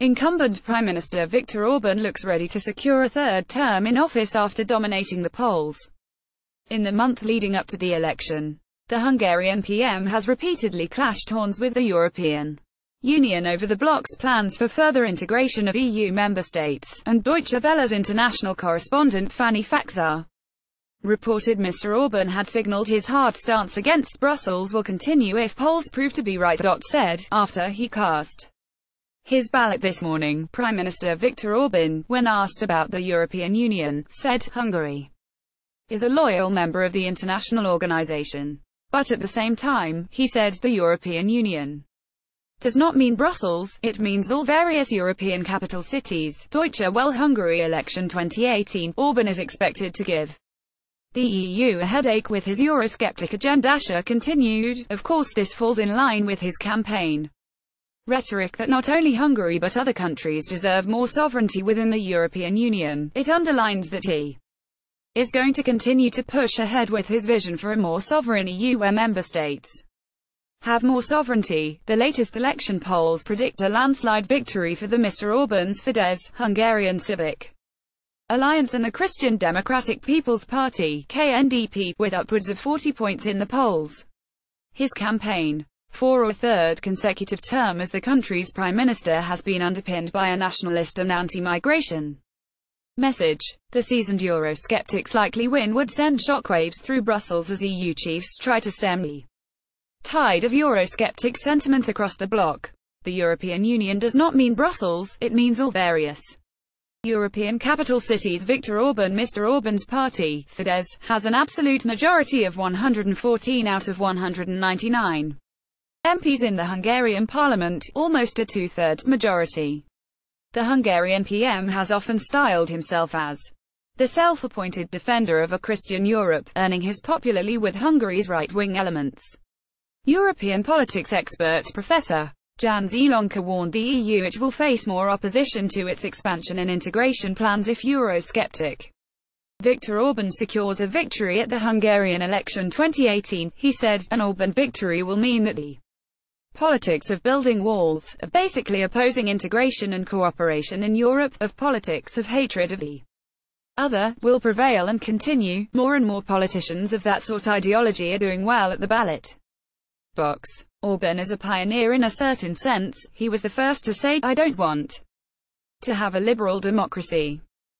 Incumbent Prime Minister Viktor Orban looks ready to secure a third term in office after dominating the polls. In the month leading up to the election, the Hungarian PM has repeatedly clashed horns with the European Union over the bloc's plans for further integration of EU member states, and Deutsche Welle's international correspondent Fanny Facsar reported Mr. Orban had signaled his hard stance against Brussels will continue if polls prove to be right. Said, after he cast his ballot this morning, Prime Minister Viktor Orban, when asked about the European Union, said, Hungary is a loyal member of the international organization. But at the same time, he said, the European Union does not mean Brussels, it means all various European capital cities. Deutsche Welle Hungary election 2018, Orban is expected to give the EU a headache with his Eurosceptic agenda. Asher continued, of course this falls in line with his campaign rhetoric that not only Hungary but other countries deserve more sovereignty within the European Union. It underlines that he is going to continue to push ahead with his vision for a more sovereign EU where member states have more sovereignty. The latest election polls predict a landslide victory for the Mr. Orban's Fidesz, Hungarian Civic Alliance and the Christian Democratic People's Party, KNDP, with upwards of 40 points in the polls. His campaign for a third consecutive term as the country's prime minister has been underpinned by a nationalist and anti-migration message. The seasoned Eurosceptics likely win would send shockwaves through Brussels as EU chiefs try to stem the tide of Eurosceptic sentiment across the bloc. The European Union does not mean Brussels, it means all various European capital cities Viktor Orban Mr. Orban's party, Fidesz, has an absolute majority of 114 out of 199. MPs in the Hungarian parliament, almost a two-thirds majority. The Hungarian PM has often styled himself as the self-appointed defender of a Christian Europe, earning his popularly with Hungary's right-wing elements. European politics expert Professor Jan Zielonka warned the EU it will face more opposition to its expansion and integration plans if Eurosceptic Viktor Orban secures a victory at the Hungarian election 2018, he said, an Orban victory will mean that the politics of building walls, of basically opposing integration and cooperation in Europe, of politics of hatred of the other, will prevail and continue. More and more politicians of that sort ideology are doing well at the ballot box. Orban is a pioneer in a certain sense, he was the first to say, I don't want to have a liberal democracy.